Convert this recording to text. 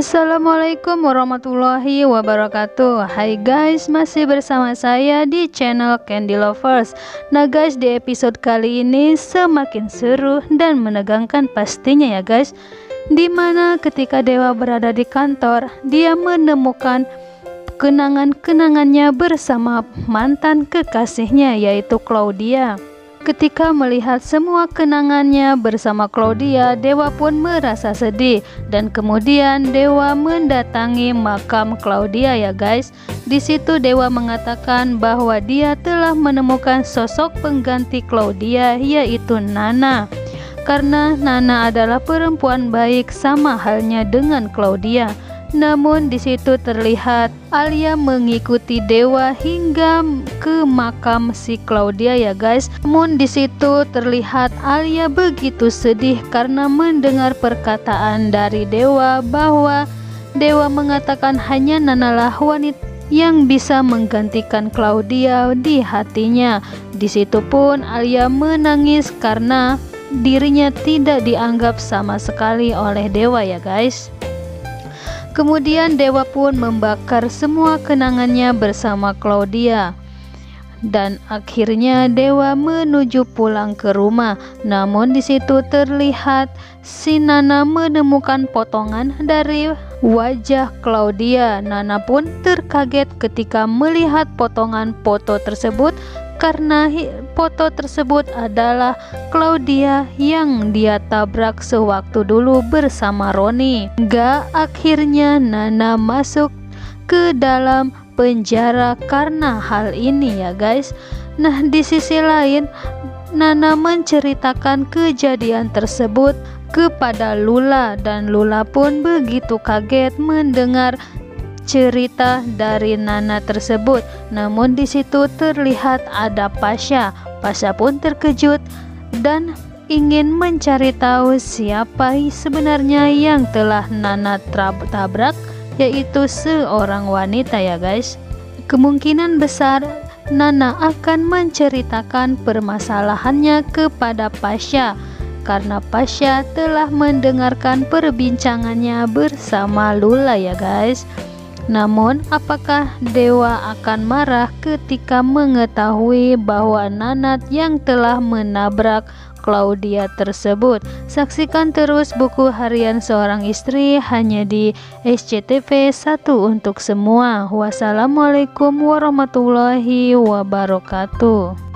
Assalamualaikum warahmatullahi wabarakatuh. Hai guys, masih bersama saya di channel Candy Lovers. Nah guys, di episode kali ini semakin seru dan menegangkan pastinya ya guys. Di mana ketika Dewa berada di kantor, dia menemukan kenangan-kenangannya bersama mantan kekasihnya yaitu Claudia Ketika melihat semua kenangannya bersama Claudia, Dewa pun merasa sedih dan kemudian Dewa mendatangi makam Claudia ya guys. Di situ Dewa mengatakan bahwa dia telah menemukan sosok pengganti Claudia yaitu Nana. Karena Nana adalah perempuan baik sama halnya dengan Claudia. Namun di situ terlihat Alia mengikuti dewa hingga ke makam si Claudia ya guys. Namun di situ terlihat Alia begitu sedih karena mendengar perkataan dari dewa bahwa dewa mengatakan hanya Nanalah wanita yang bisa menggantikan Claudia di hatinya. Di situ pun Alia menangis karena dirinya tidak dianggap sama sekali oleh dewa ya guys. Kemudian Dewa pun membakar semua kenangannya bersama Claudia. Dan akhirnya Dewa menuju pulang ke rumah. Namun di situ terlihat si Nana menemukan potongan dari wajah Claudia. Nana pun terkaget ketika melihat potongan foto tersebut karena foto tersebut adalah Claudia yang dia tabrak sewaktu dulu bersama Roni. Gak akhirnya Nana masuk ke dalam penjara karena hal ini ya guys. Nah di sisi lain Nana menceritakan kejadian tersebut kepada Lula dan Lula pun begitu kaget mendengar cerita dari Nana tersebut. Namun di situ terlihat ada Pasha. Pasha pun terkejut dan ingin mencari tahu siapa sebenarnya yang telah Nana tabrak yaitu seorang wanita ya guys. Kemungkinan besar Nana akan menceritakan permasalahannya kepada Pasha karena Pasha telah mendengarkan perbincangannya bersama Lula ya guys. Namun, apakah dewa akan marah ketika mengetahui bahwa Nanat yang telah menabrak Claudia tersebut? Saksikan terus buku harian seorang istri hanya di SCTV 1 untuk semua. Wassalamualaikum warahmatullahi wabarakatuh.